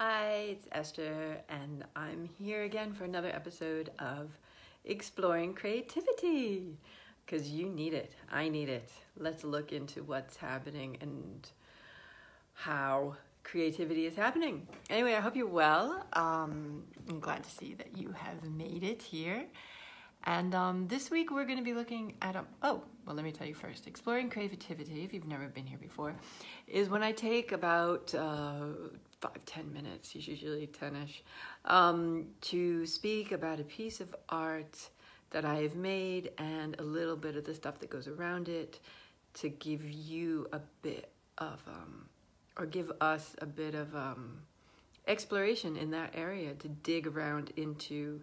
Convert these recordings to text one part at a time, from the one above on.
Hi, it's Esther, and I'm here again for another episode of Exploring Creativity because you need it. I need it. Let's look into what's happening and how creativity is happening. Anyway, I hope you're well. Um, I'm glad to see that you have made it here. And um, this week we're going to be looking at, a, oh, well, let me tell you first. Exploring creativity, if you've never been here before, is when I take about uh, five, ten minutes, usually ten-ish, um, to speak about a piece of art that I have made and a little bit of the stuff that goes around it to give you a bit of, um, or give us a bit of um, exploration in that area to dig around into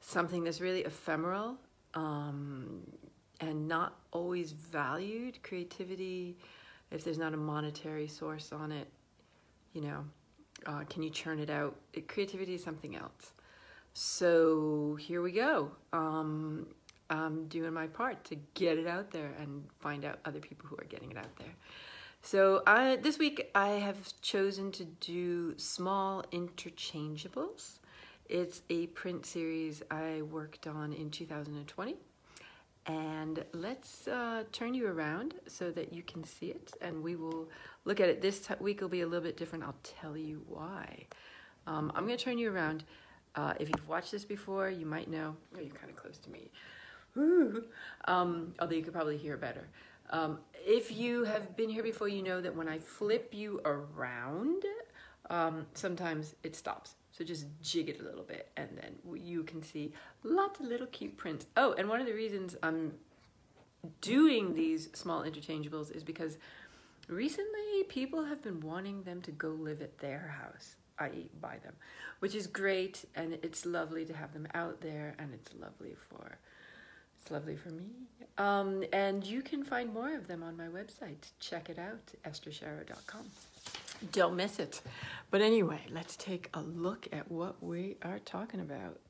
something that's really ephemeral um, and not always valued. Creativity, if there's not a monetary source on it, you know, uh, can you churn it out? It, creativity is something else. So here we go. Um, I'm doing my part to get it out there and find out other people who are getting it out there. So I, this week I have chosen to do small interchangeables. It's a print series I worked on in 2020. And let's uh, turn you around so that you can see it. And we will look at it. This week will be a little bit different. I'll tell you why. Um, I'm going to turn you around. Uh, if you've watched this before, you might know. Oh, you're kind of close to me. Um, although you could probably hear better. Um, if you have been here before, you know that when I flip you around, um, sometimes it stops. So just jig it a little bit and then you can see lots of little cute prints. Oh, and one of the reasons I'm doing these small interchangeables is because recently people have been wanting them to go live at their house, i.e. buy them, which is great and it's lovely to have them out there and it's lovely for it's lovely for me. Um, and you can find more of them on my website. Check it out, esthersherrow.com. Don't miss it. But anyway, let's take a look at what we are talking about.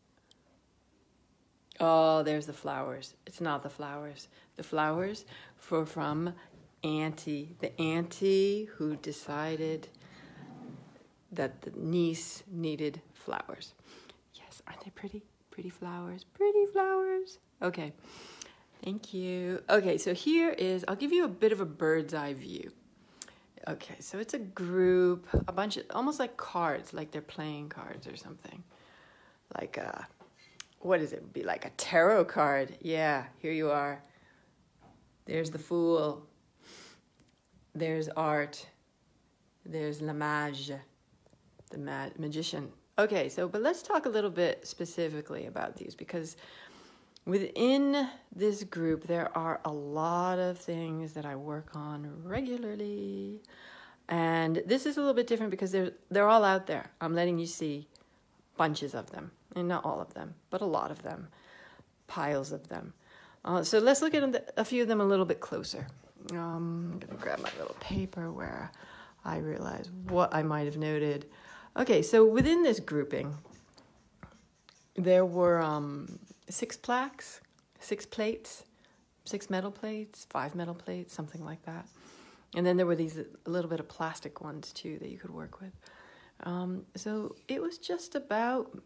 Oh, there's the flowers. It's not the flowers. The flowers for from auntie, the auntie who decided that the niece needed flowers. Yes, aren't they pretty? Pretty flowers, pretty flowers. Okay, thank you. Okay, so here is, I'll give you a bit of a bird's eye view. Okay, so it's a group, a bunch of, almost like cards, like they're playing cards or something. Like a, uh, what is it? Be like a tarot card. Yeah, here you are. There's the fool. There's art. There's la mage, the ma magician. Okay, so, but let's talk a little bit specifically about these because within this group, there are a lot of things that I work on regularly. And this is a little bit different because they're, they're all out there. I'm letting you see bunches of them, and not all of them, but a lot of them, piles of them. Uh, so let's look at a few of them a little bit closer. Um, I'm going to grab my little paper where I realize what I might have noted. Okay, so within this grouping, there were um, six plaques, six plates, six metal plates, five metal plates, something like that. And then there were these a little bit of plastic ones too that you could work with. Um, so it was just about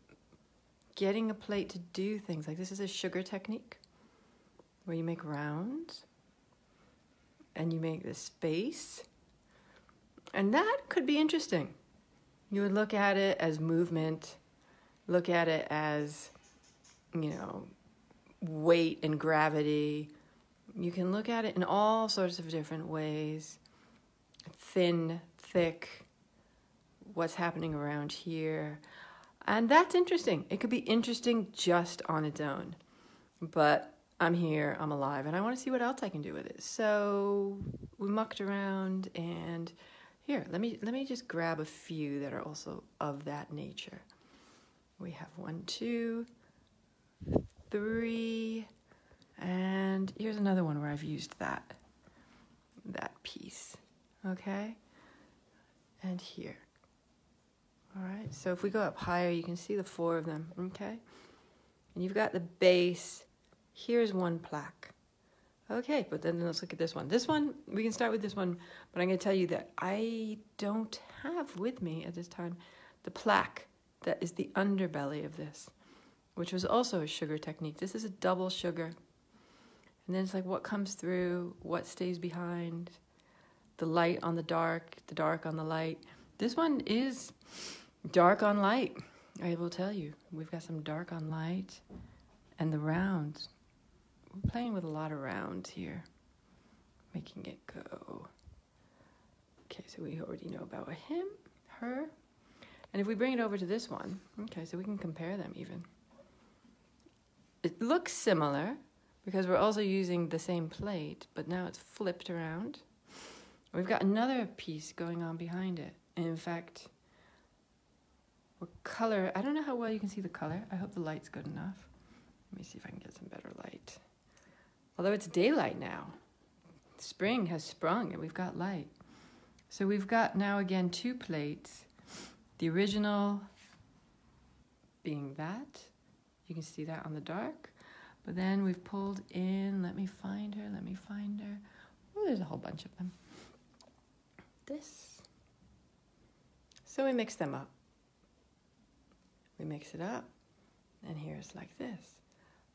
getting a plate to do things like this is a sugar technique where you make rounds and you make the space. And that could be interesting. You would look at it as movement, look at it as, you know, weight and gravity. You can look at it in all sorts of different ways thin, thick, what's happening around here. And that's interesting. It could be interesting just on its own. But I'm here, I'm alive, and I want to see what else I can do with it. So we mucked around and here, let me let me just grab a few that are also of that nature. We have one, two, three, and here's another one where I've used that that piece. Okay? And here. All right. So if we go up higher, you can see the four of them, okay? And you've got the base. Here's one plaque. Okay, but then let's look at this one. This one, we can start with this one, but I'm going to tell you that I don't have with me at this time the plaque that is the underbelly of this, which was also a sugar technique. This is a double sugar. And then it's like what comes through, what stays behind, the light on the dark, the dark on the light. This one is dark on light. I will tell you, we've got some dark on light and the rounds. We're playing with a lot of rounds here, making it go. Okay, so we already know about him, her. And if we bring it over to this one, okay, so we can compare them even. It looks similar because we're also using the same plate, but now it's flipped around. We've got another piece going on behind it. And in fact, what color, I don't know how well you can see the color. I hope the light's good enough. Let me see if I can get some better light. Although it's daylight now. Spring has sprung and we've got light. So we've got now again two plates. The original being that. You can see that on the dark. But then we've pulled in, let me find her, let me find her. Oh, there's a whole bunch of them. This. So we mix them up. We mix it up, and here's like this.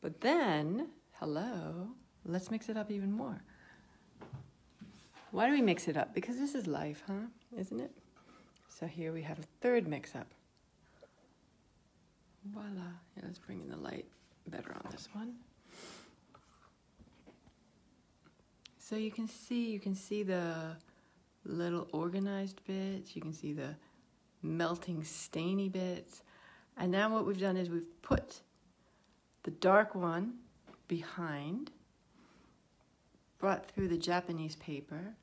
But then, hello, let's mix it up even more. Why do we mix it up? Because this is life, huh? Isn't it? So here we have a third mix up. Voila. Yeah, let's bring in the light better on this one. So you can see, you can see the little organized bits, you can see the melting stainy bits. And now what we've done is we've put the dark one behind, brought through the Japanese paper,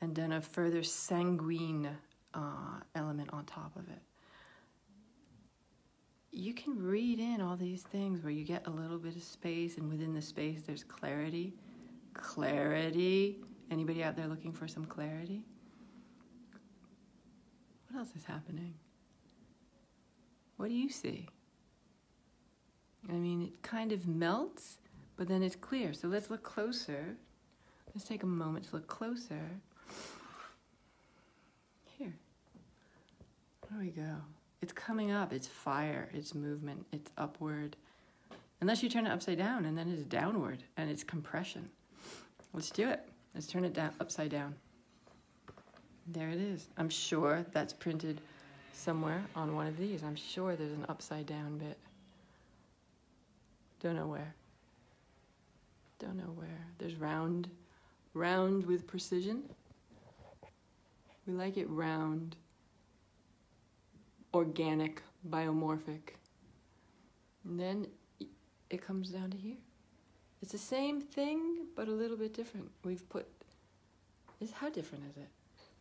and done a further sanguine uh, element on top of it. You can read in all these things where you get a little bit of space, and within the space there's clarity. Clarity. Anybody out there looking for some clarity? What else is happening? What do you see? I mean, it kind of melts, but then it's clear. So let's look closer. Let's take a moment to look closer. Here. There we go. It's coming up. It's fire. It's movement. It's upward. Unless you turn it upside down, and then it's downward, and it's compression. Let's do it. Let's turn it down upside down. There it is. I'm sure that's printed somewhere on one of these. I'm sure there's an upside down bit. Don't know where. Don't know where. There's round, round with precision. We like it round, organic, biomorphic. And then it comes down to here. It's the same thing, but a little bit different. We've put, is how different is it?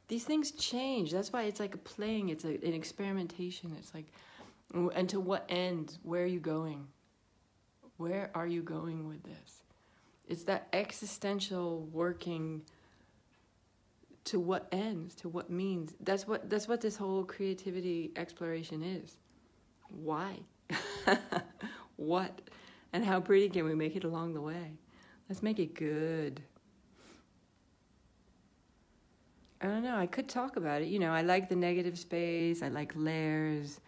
these things change. That's why it's like a playing. It's a, an experimentation. It's like, and to what end? Where are you going? Where are you going with this? It's that existential working to what ends, to what means. That's what that's what this whole creativity exploration is. Why? what? And how pretty can we make it along the way? Let's make it good. I don't know. I could talk about it. You know, I like the negative space. I like layers.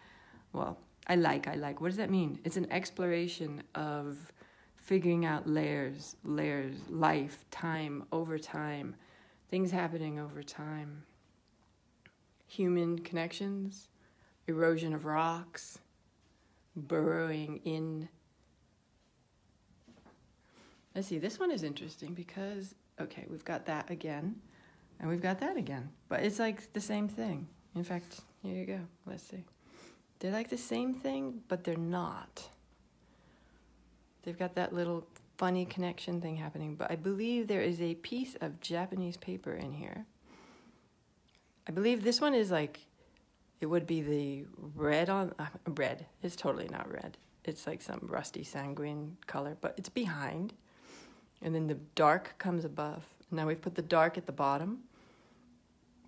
Well, I like, I like. What does that mean? It's an exploration of figuring out layers, layers, life, time, over time, things happening over time, human connections, erosion of rocks, burrowing in. Let's see, this one is interesting because, okay, we've got that again. And we've got that again. But it's like the same thing. In fact, here you go. Let's see. They're like the same thing, but they're not. They've got that little funny connection thing happening. But I believe there is a piece of Japanese paper in here. I believe this one is like, it would be the red on, uh, red. It's totally not red. It's like some rusty sanguine color, but it's behind. And then the dark comes above. Now we've put the dark at the bottom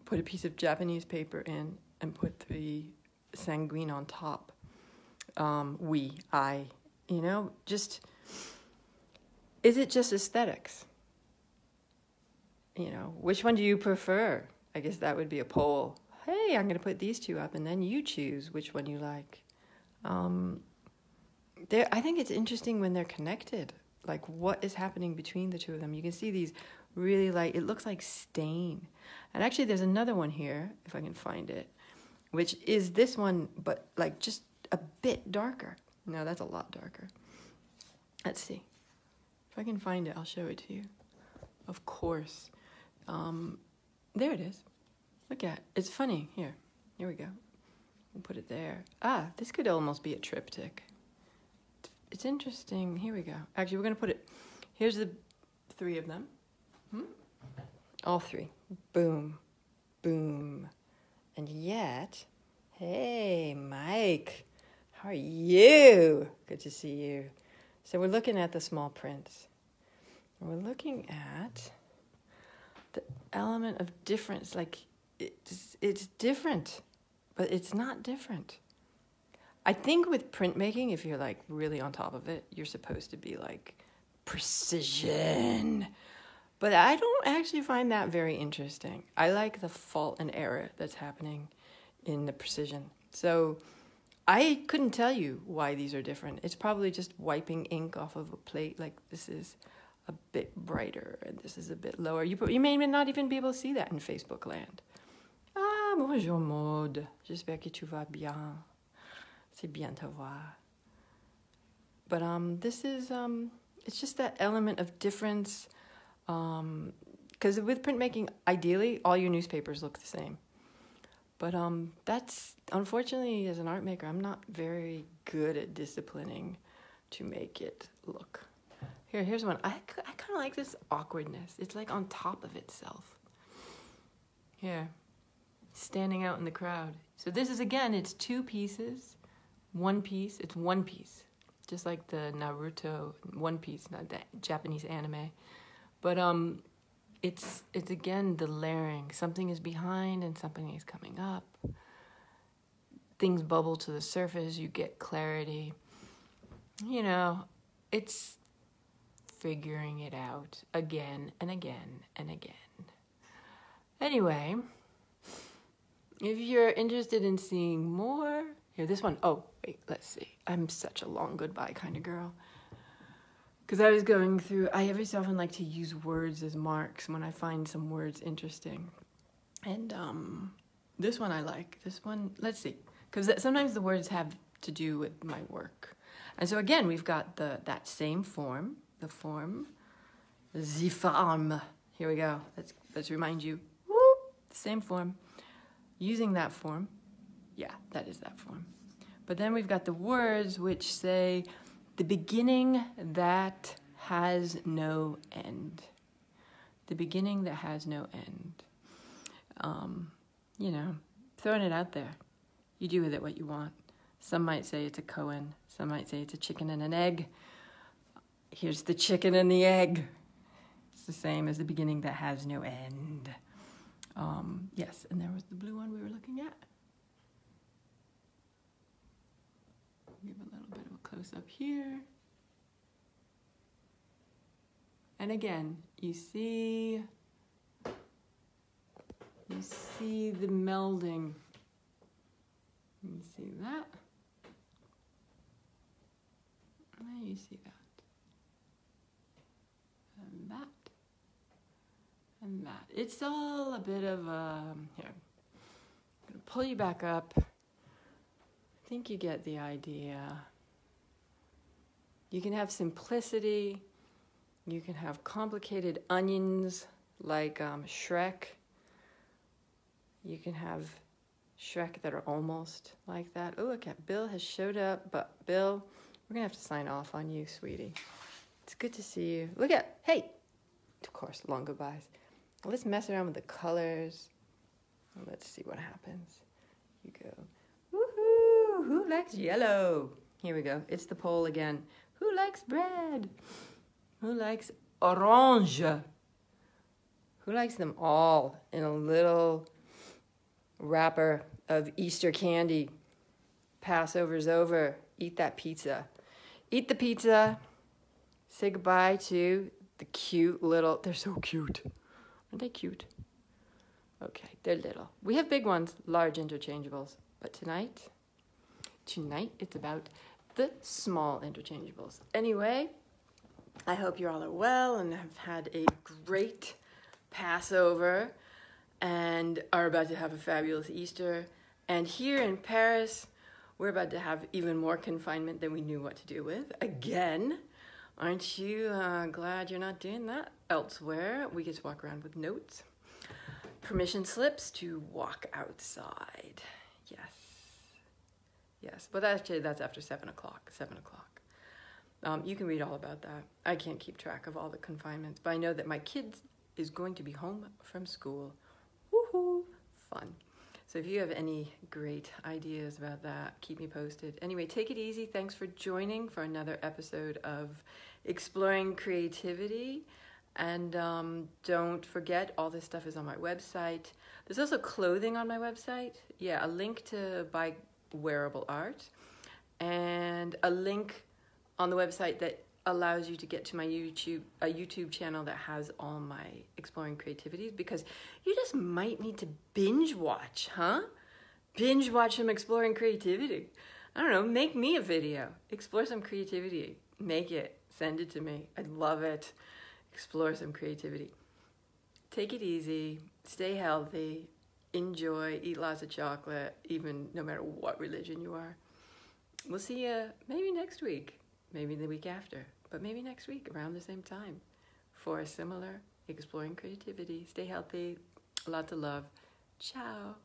put a piece of Japanese paper in and put the sanguine on top. Um, we, I, you know, just is it just aesthetics? You know, which one do you prefer? I guess that would be a poll. hey, I'm going to put these two up, and then you choose which one you like. Um, there, I think it's interesting when they're connected. Like, what is happening between the two of them? You can see these really like it looks like stain. And actually, there's another one here if I can find it, which is this one, but like just a bit darker. No, that's a lot darker. Let's see. If I can find it, I'll show it to you. Of course. Um, there it is. Look at it. It's funny. Here. Here we go. We'll put it there. Ah, this could almost be a triptych. It's interesting. Here we go. Actually, we're going to put it. Here's the three of them. Hmm? All three. Boom. Boom. And yet, hey, Mike, how are you? Good to see you. So we're looking at the small prints. We're looking at the element of difference. Like it's it's different, but it's not different. I think with printmaking, if you're like really on top of it, you're supposed to be like precision. But I don't actually find that very interesting. I like the fault and error that's happening in the precision. So I couldn't tell you why these are different. It's probably just wiping ink off of a plate. Like this is a bit brighter and this is a bit lower. You, you may not even be able to see that in Facebook land. Ah, bonjour Maud. J'espère que tu vas bien. C'est bien te voir. But um, this is um, it's just that element of difference. Um, because with printmaking, ideally, all your newspapers look the same. But um, that's unfortunately, as an art maker, I'm not very good at disciplining to make it look. Here, here's one. I, I kind of like this awkwardness. It's like on top of itself. Here, standing out in the crowd. So this is again, it's two pieces, one piece. It's one piece, just like the Naruto One Piece, not the Japanese anime. But um, it's it's again the layering. Something is behind and something is coming up. Things bubble to the surface, you get clarity. You know, it's figuring it out again and again and again. Anyway, if you're interested in seeing more, here, this one. Oh, wait, let's see. I'm such a long goodbye kind of girl because I was going through, I every so often like to use words as marks when I find some words interesting. And um, this one I like. This one, let's see, because sometimes the words have to do with my work. And so again, we've got the that same form, the form, the form. Here we go. Let's let's remind you, whoop, same form. Using that form, yeah, that is that form. But then we've got the words which say the beginning that has no end. The beginning that has no end. Um, you know, throwing it out there. You do with it what you want. Some might say it's a koan, Some might say it's a chicken and an egg. Here's the chicken and the egg. It's the same as the beginning that has no end. Um, yes, and there was the blue one we were looking at. Give a little bit of close up here. And again, you see you see the melding. You see that? You see that. And that. And that. It's all a bit of a, here. I'm to pull you back up I think you get the idea. You can have simplicity, you can have complicated onions like um, Shrek. You can have Shrek that are almost like that. Oh, look at Bill has showed up, but Bill, we're gonna have to sign off on you, sweetie. It's good to see you. Look at, hey, of course, long goodbyes. Let's mess around with the colors. Let's see what happens. You go woohoo, who likes yellow? Here we go. It's the poll again. Who likes bread? Who likes orange? Who likes them all in a little wrapper of Easter candy? Passover's over. Eat that pizza. Eat the pizza. Say goodbye to the cute little, they're so cute. Aren't they cute? Okay, they're little. We have big ones, large interchangeables. But tonight, tonight it's about the small interchangeables. Anyway, I hope you all are well and have had a great Passover and are about to have a fabulous Easter. And here in Paris, we're about to have even more confinement than we knew what to do with. Again, aren't you uh, glad you're not doing that elsewhere? We get to walk around with notes, permission slips to walk outside. Yes. Yes, but actually, that's after 7 o'clock. 7 o'clock. Um, you can read all about that. I can't keep track of all the confinements, but I know that my kid is going to be home from school. Woohoo! Fun. So if you have any great ideas about that, keep me posted. Anyway, take it easy. Thanks for joining for another episode of Exploring Creativity. And um, don't forget, all this stuff is on my website. There's also clothing on my website. Yeah, a link to buy wearable art and a link on the website that allows you to get to my YouTube a YouTube channel that has all my exploring creativities because you just might need to binge watch, huh? Binge watch some exploring creativity. I don't know, make me a video. Explore some creativity. Make it. Send it to me. I'd love it. Explore some creativity. Take it easy. Stay healthy. Enjoy. Eat lots of chocolate, even no matter what religion you are. We'll see you maybe next week maybe the week after, but maybe next week around the same time for a similar exploring creativity. Stay healthy, lots of love. Ciao.